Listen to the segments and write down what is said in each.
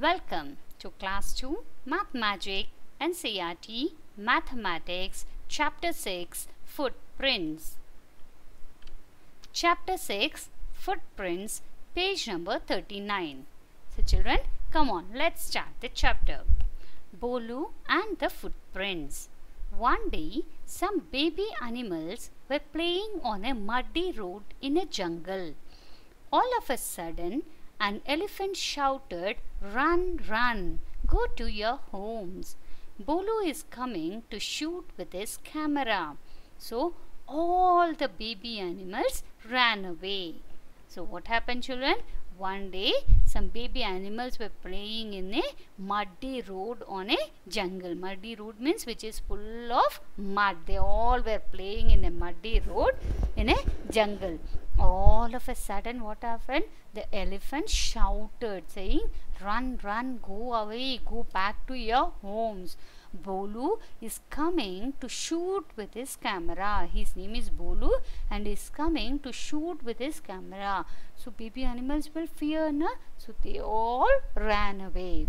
Welcome to Class 2 Math Magic NCERT Mathematics Chapter 6 Footprints. Chapter 6 Footprints, page number 39. So, children, come on, let's start the chapter. Bholu and the Footprints. One day, some baby animals were playing on a muddy road in a jungle. All of a sudden, an elephant shouted, Run, run, go to your homes. Bholu is coming to shoot with his camera. So, all the baby animals ran away. So, what happened, children? One day, some baby animals were playing in a muddy road on a jungle. Muddy road means which is full of mud. They all were playing in a muddy road in a jungle. All of a sudden, what happened? The elephant shouted, saying, Run, run, go away, go back to your homes. Bholu is coming to shoot with his camera. His name is Bholu and is coming to shoot with his camera. So baby animals will fear, na? So they all ran away.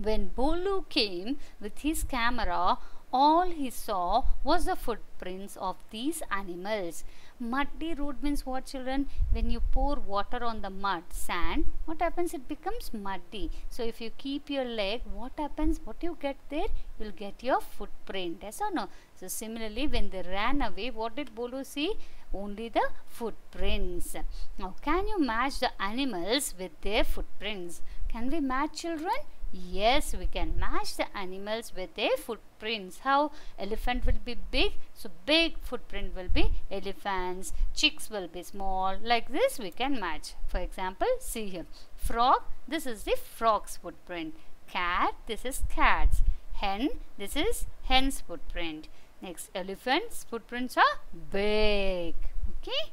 When Bholu came with his camera, all he saw was the footprints of these animals. Muddy road means what children? When you pour water on the mud, sand, what happens? It becomes muddy. So if you keep your leg, what happens? What you get there? You'll get your footprint. Yes or no? So similarly, when they ran away, what did Bholu see? Only the footprints. Now, can you match the animals with their footprints? Can we match children? Yes, we can match the animals with their footprints. How? Elephant will be big, so big footprint will be elephants. Chicks will be small. Like this, we can match. For example, see here. Frog, this is the frog's footprint. Cat, this is cat's. Hen, this is hen's footprint. Next, elephant's footprints are big. Okay.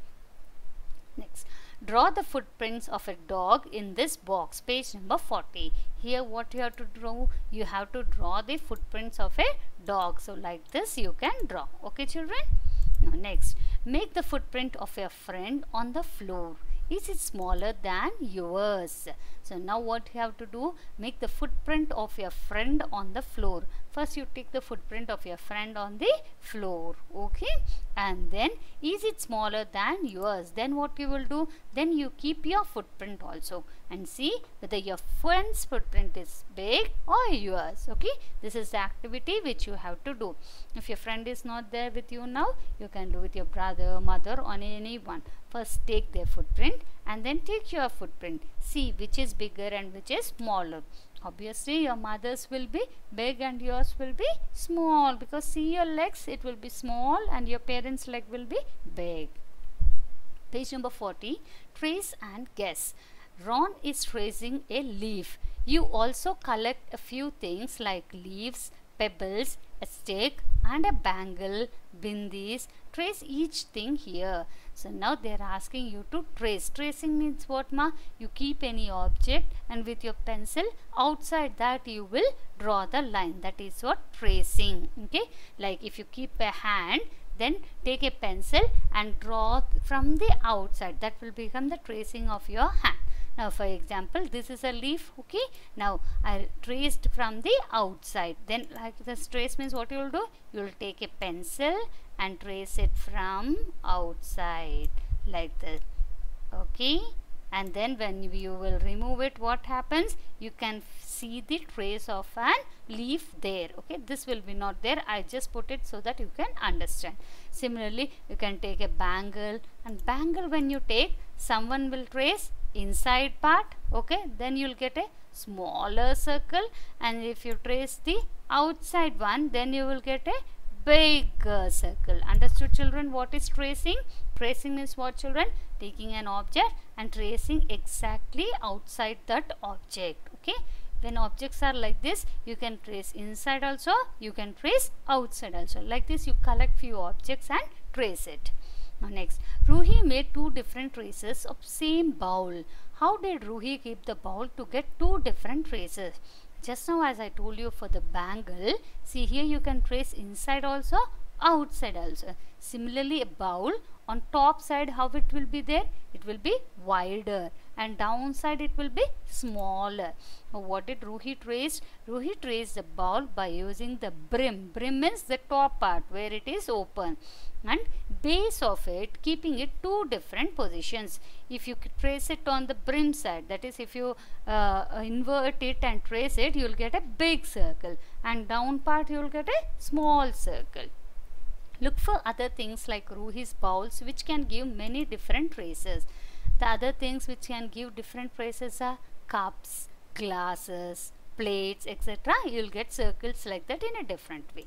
Next, draw the footprints of a dog in this box page number 40 here what you have to draw? You have to draw the footprints of a dog. So like this you can draw. Okay children? Now next. Make the footprint of your friend on the floor. Is it smaller than yours? So now what you have to do? Make the footprint of your friend on the floor first you take the footprint of your friend on the floor okay? And then is it smaller than yours? Then what you will do? Then you keep your footprint also and see whether your friend's footprint is big or yours okay? This is the activity which you have to do. If your friend is not there with you now you can do with your brother mother or anyone. First take their footprint and then take your footprint. See which is bigger and which is smaller. Obviously your mother's will be big and yours will be small. Because see your legs it will be small and your parents leg will be big. Page number 40 trace and guess. Ron is tracing a leaf. You also collect a few things like leaves pebbles a stick and a bangle bindis trace each thing here. So now they are asking you to trace. Tracing means what ma? You keep any object and with your pencil outside that you will draw the line. That is what tracing okay? Like if you keep a hand then take a pencil and draw from the outside. That will become the tracing of your hand. Now for example this is a leaf okay? Now I traced from the outside. Then like this trace means what you will do? You will take a pencil and trace it from outside like this okay? And then when you will remove it what happens? You can see the trace of an leaf there okay? This will be not there. I just put it so that you can understand. Similarly you can take a bangle and bangle when you take someone will trace inside part okay? Then you'll get a smaller circle and if you trace the outside one then you will get a bigger uh, circle. Understood children? What is tracing? Tracing means what children? Taking an object and tracing exactly outside that object okay? When objects are like this you can trace inside also you can trace outside also. Like this you collect few objects and trace it. Now next, Ruhi made two different traces of same bowl. How did Ruhi keep the bowl to get two different traces? Just now as I told you for the bangle, see here you can trace inside also, outside also. Similarly a bowl on top side how it will be there? It will be wider and downside it will be smaller. What did Ruhi trace? Ruhi traced the bowl by using the brim. Brim is the top part where it is open and base of it keeping it two different positions. If you trace it on the brim side that is if you uh, invert it and trace it you will get a big circle and down part you will get a small circle. Look for other things like Ruhi's bowls which can give many different traces. The other things which can give different traces are cups, glasses, plates, etc. You will get circles like that in a different way.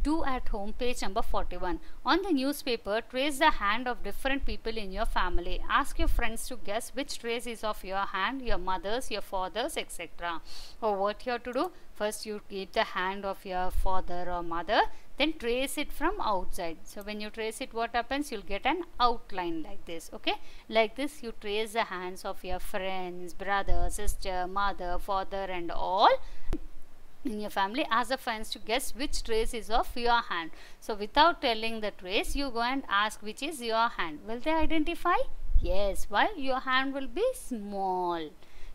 Do at home page number 41. On the newspaper, trace the hand of different people in your family. Ask your friends to guess which trace is of your hand, your mother's, your father's, etc. Or what you have to do? First you keep the hand of your father or mother, then trace it from outside. So when you trace it, what happens? You'll get an outline like this. Okay, like this you trace the hands of your friends, brother, sister, mother, father, and all in your family ask the friends to guess which trace is of your hand. So without telling the trace you go and ask which is your hand. Will they identify? Yes. Why? Your hand will be small.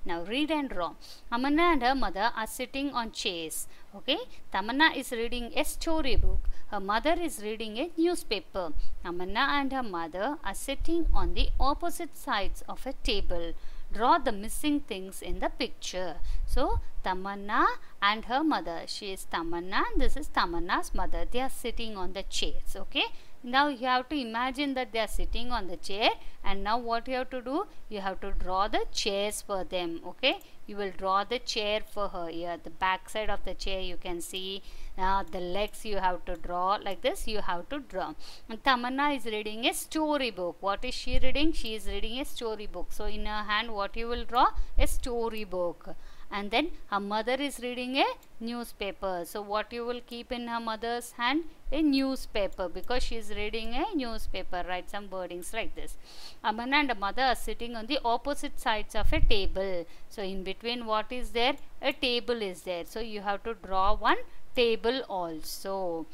Now read and draw. Tamanna and her mother are sitting on chairs. Okay. Tamanna is reading a story book. Her mother is reading a newspaper. Tamanna and her mother are sitting on the opposite sides of a table draw the missing things in the picture. So, Tamanna and her mother. She is Tamanna and this is Tamanna's mother. They are sitting on the chairs. Okay. Now, you have to imagine that they are sitting on the chair and now what you have to do? You have to draw the chairs for them. Okay. You will draw the chair for her here. The back side of the chair you can see uh, the legs you have to draw like this you have to draw and Tamanna is reading a story book what is she reading she is reading a story book so in her hand what you will draw a story book and then her mother is reading a newspaper so what you will keep in her mother's hand a newspaper because she is reading a newspaper write some wordings like this Tamanna and mother are sitting on the opposite sides of a table so in between what is there a table is there so you have to draw one table also.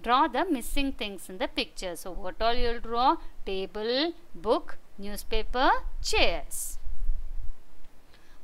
Draw the missing things in the picture. So, what all you will draw? Table, book, newspaper, chairs.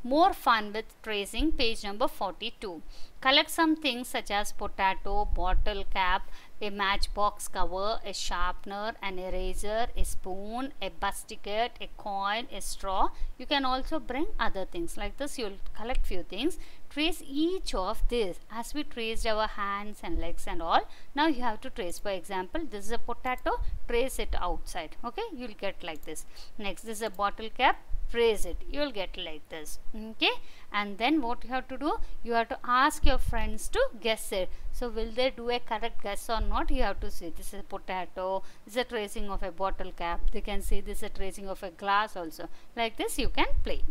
More fun with tracing page number 42. Collect some things such as potato, bottle cap, a matchbox cover, a sharpener, an eraser, a spoon, a bus ticket, a coin, a straw. You can also bring other things like this. You'll collect few things. Trace each of this as we traced our hands and legs and all. Now you have to trace. For example, this is a potato. Trace it outside. Okay, you'll get like this. Next, this is a bottle cap trace it. You will get like this. Okay? And then what you have to do you have to ask your friends to guess it. So will they do a correct guess or not? You have to say this is a potato. This is a tracing of a bottle cap. They can see this is a tracing of a glass also. Like this you can play.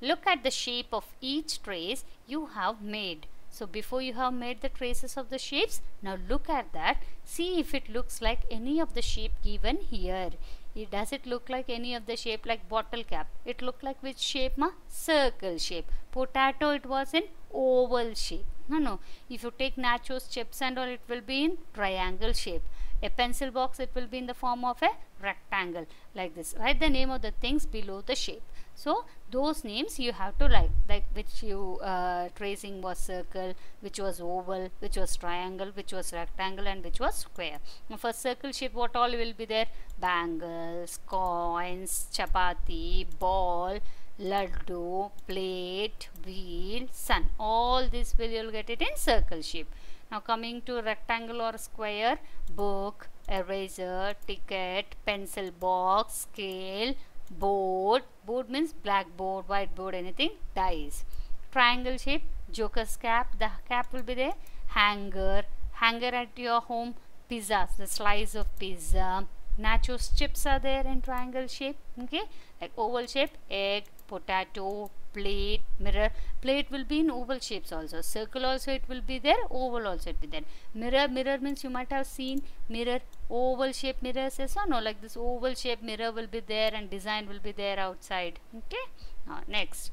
Look at the shape of each trace you have made. So before you have made the traces of the shapes, now look at that. See if it looks like any of the shape given here. It, does it look like any of the shape like bottle cap? It looked like which shape ma? Circle shape. Potato it was in oval shape. No, no. If you take nachos, chips and all it will be in triangle shape. A pencil box it will be in the form of a rectangle like this. Write the name of the things below the shape. So, those names you have to write like which you uh, tracing was circle, which was oval, which was triangle, which was rectangle and which was square. Now, for circle shape what all will be there? Bangles, coins, chapati, ball, laddu, plate, wheel, sun. All this will you'll get it in circle shape. Now coming to rectangle or square, book, eraser, ticket, pencil box, scale, board board means blackboard whiteboard anything dice triangle shape joker's cap the cap will be there hanger hanger at your home pizza, the slice of pizza nachos chips are there in triangle shape okay? Like oval shape egg potato plate mirror. Plate will be in oval shapes also. Circle also it will be there oval also it will be there. Mirror mirror means you might have seen mirror oval shape mirrors yes or no? Like this oval shape mirror will be there and design will be there outside okay? Now next.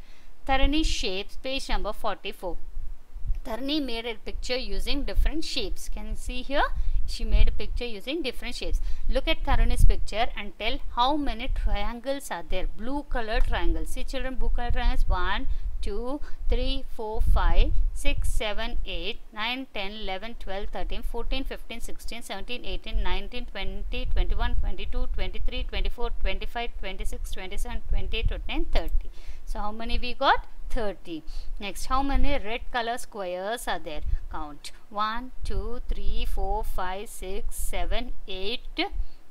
Tarani shapes page number 44 Tarani made a picture using different shapes. Can you see here she made a picture using different shapes. Look at Karuni's picture and tell how many triangles are there. Blue color triangles. See children, blue color triangles. 1, 2, 3, 4, 5, 6, 7, 8, 9, 10, 11, 12, 13, 14, 15, 16, 17, 18, 19, 20, 21, 22, 23, 24, 25, 26, 27, 28, 29, 30. So how many we got? 30. Next, how many red color squares are there? Count. 1, 2, 3, 4, 5, 6, 7, 8,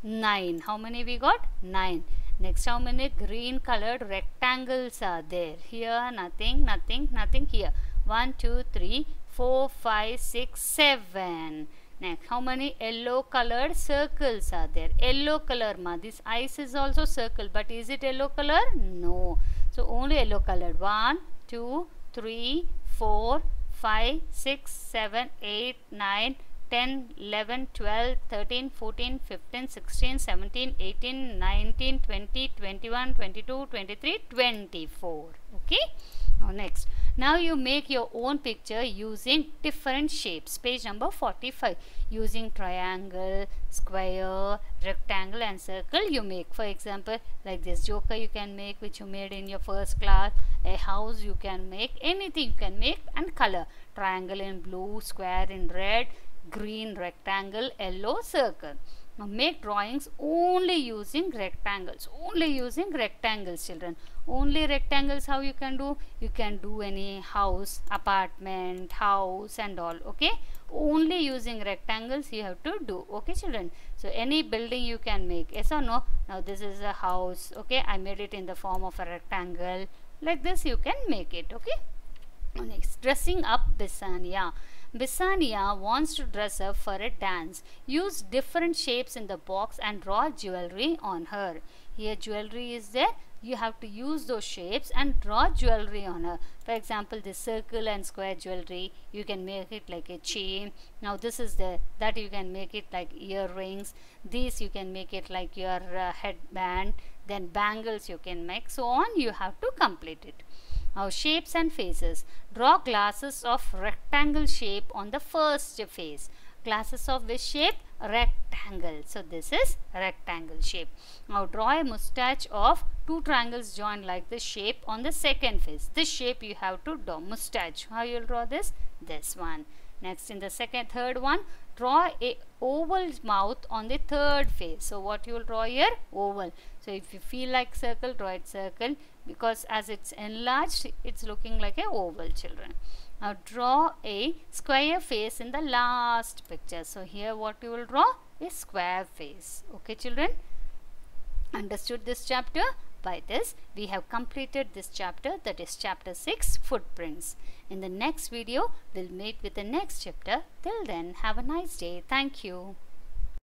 9. How many we got? 9. Next, how many green colored rectangles are there? Here, nothing, nothing, nothing here. 1, 2, 3, 4, 5, 6, 7. Next, how many yellow colored circles are there? Yellow color, ma. This ice is also circle, but is it yellow color? No. So only yellow colored. 1, 2, 3, 4, 5, 6, 7, 8, 9, 10, 11, 12, 13, 14, 15, 16, 17, 18, 19, 20, 21, 22, 23, 24. Okay. Now next. Now you make your own picture using different shapes. Page number 45. Using triangle, square, rectangle and circle you make. For example, like this joker you can make which you made in your first class. A house you can make. Anything you can make and color. Triangle in blue, square in red, green rectangle, yellow circle. Now make drawings only using rectangles. Only using rectangles children. Only rectangles how you can do? You can do any house apartment house and all okay? Only using rectangles you have to do okay children? So any building you can make yes or no? Now this is a house okay? I made it in the form of a rectangle. Like this you can make it okay? Next dressing up bisania Bisania wants to dress up for a dance. Use different shapes in the box and draw jewelry on her. Here jewelry is there. You have to use those shapes and draw jewelry on her. For example this circle and square jewelry you can make it like a chain. Now this is the that you can make it like earrings. These you can make it like your uh, headband. Then bangles you can make. So on you have to complete it now shapes and faces. Draw glasses of rectangle shape on the first face. Glasses of which shape? Rectangle. So this is rectangle shape. Now draw a mustache of two triangles joined like this shape on the second face. This shape you have to draw mustache. How you'll draw this? This one. Next in the second third one draw a oval mouth on the third face. So what you will draw here? Oval. So if you feel like circle draw it circle because as it's enlarged it's looking like a oval children now draw a square face in the last picture. So here what you will draw? A square face. Okay children? Understood this chapter? By this we have completed this chapter that is chapter 6 footprints. In the next video we'll meet with the next chapter. Till then have a nice day. Thank you.